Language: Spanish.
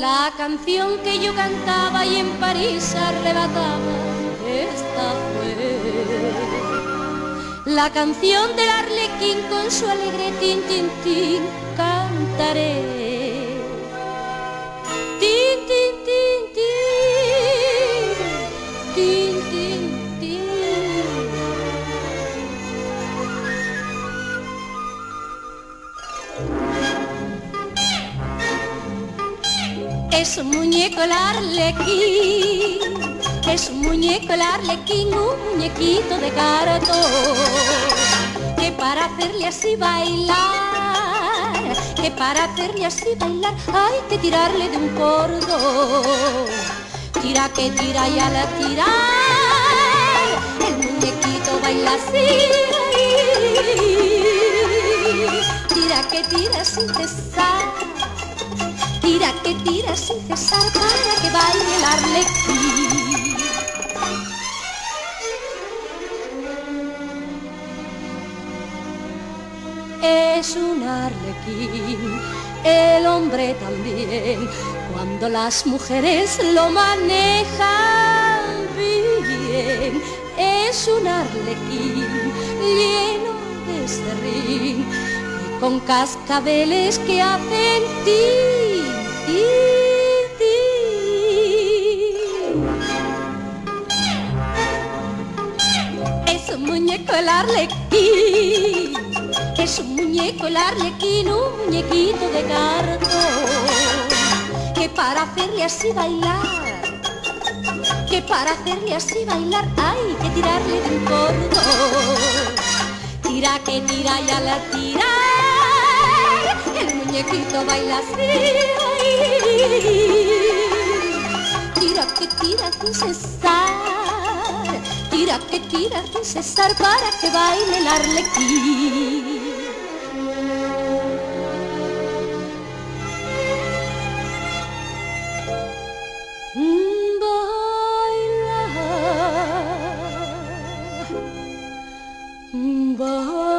La canción que yo cantaba y en París arrebataba, esta fue. La canción del arlequín con su alegre tin, tin, tin, cantaré. Es un muñeco el arlequín, es un muñeco el arlequín, un muñequito de cartón, que para hacerle así bailar, que para hacerle así bailar hay que tirarle de un cordón. Tira que tira y al tirar, el muñequito baila así. Tira que tira sin cesar Tira sin cesar para que baile el arlequín. Es un arlequín, el hombre también, cuando las mujeres lo manejan bien. Es un arlequín lleno de serrín y con cascabeles que hacen ti es un muñeco el arlequín, es un muñeco el arlequín, un muñequito de cartón, que para hacerle así bailar, que para hacerle así bailar hay que tirarle de un cordón. Tira que tira y a la tirar, el muñequito baila así. Tira que tira sin cesar, tira que tira sin cesar para que baile el arlequín. Baila, baila.